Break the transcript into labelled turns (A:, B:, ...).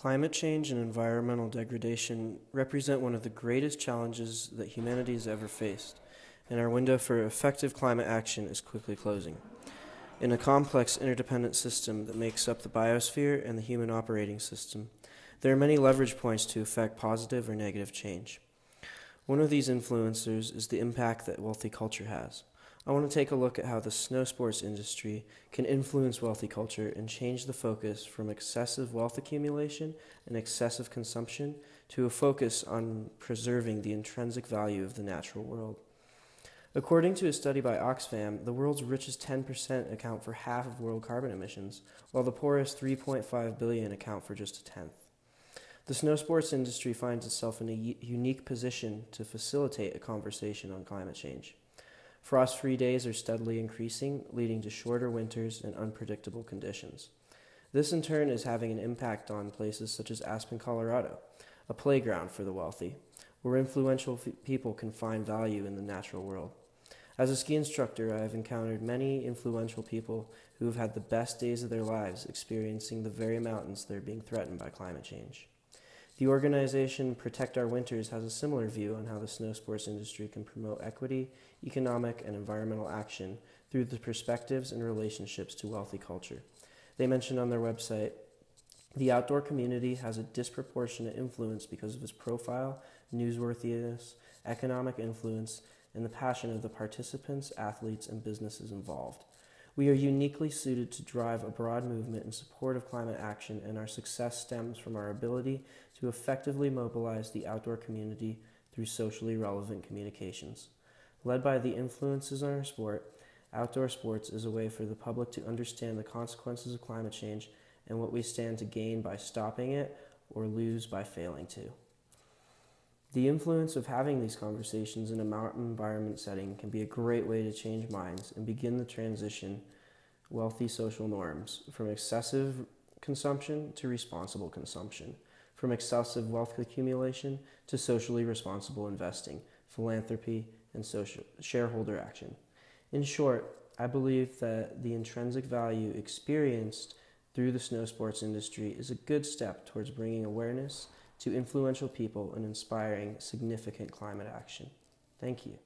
A: Climate change and environmental degradation represent one of the greatest challenges that humanity has ever faced, and our window for effective climate action is quickly closing. In a complex interdependent system that makes up the biosphere and the human operating system, there are many leverage points to affect positive or negative change. One of these influencers is the impact that wealthy culture has. I want to take a look at how the snow sports industry can influence wealthy culture and change the focus from excessive wealth accumulation and excessive consumption to a focus on preserving the intrinsic value of the natural world. According to a study by Oxfam, the world's richest 10% account for half of world carbon emissions, while the poorest 3.5 billion account for just a tenth. The snow sports industry finds itself in a unique position to facilitate a conversation on climate change. Frost free days are steadily increasing, leading to shorter winters and unpredictable conditions. This, in turn, is having an impact on places such as Aspen, Colorado, a playground for the wealthy, where influential f- people can find value in the natural world. As a ski instructor, I have encountered many influential people who have had the best days of their lives experiencing the very mountains that are being threatened by climate change. The organization Protect Our Winters has a similar view on how the snow sports industry can promote equity, economic, and environmental action through the perspectives and relationships to wealthy culture. They mentioned on their website the outdoor community has a disproportionate influence because of its profile, newsworthiness, economic influence, and the passion of the participants, athletes, and businesses involved. We are uniquely suited to drive a broad movement in support of climate action, and our success stems from our ability to effectively mobilize the outdoor community through socially relevant communications. Led by the influences on our sport, outdoor sports is a way for the public to understand the consequences of climate change and what we stand to gain by stopping it or lose by failing to. The influence of having these conversations in a mountain environment setting can be a great way to change minds and begin the transition wealthy social norms from excessive consumption to responsible consumption, from excessive wealth accumulation to socially responsible investing, philanthropy, and social shareholder action. In short, I believe that the intrinsic value experienced through the snow sports industry is a good step towards bringing awareness to influential people and inspiring significant climate action. Thank you.